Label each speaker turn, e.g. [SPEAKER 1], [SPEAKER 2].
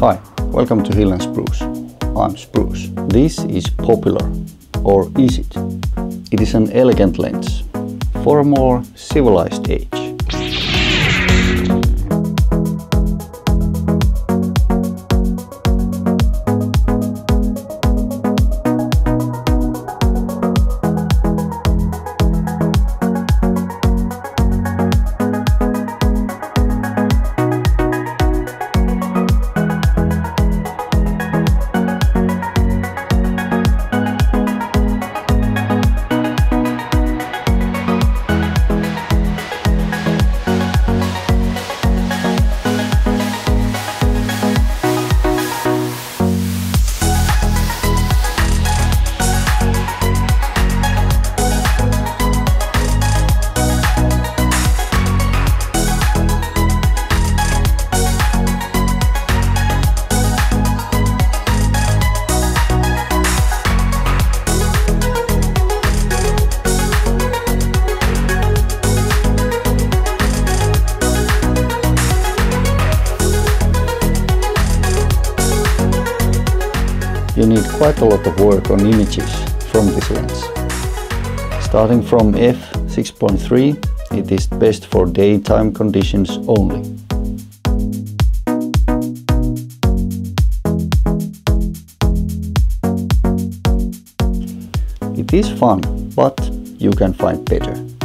[SPEAKER 1] Hi, welcome to Hill and Spruce. I'm Spruce. This is Popular, or is it? It is an elegant lens for a more civilized age. You need quite a lot of work on images from this lens. Starting from f6.3, it is best for daytime conditions only. It is fun, but you can find better.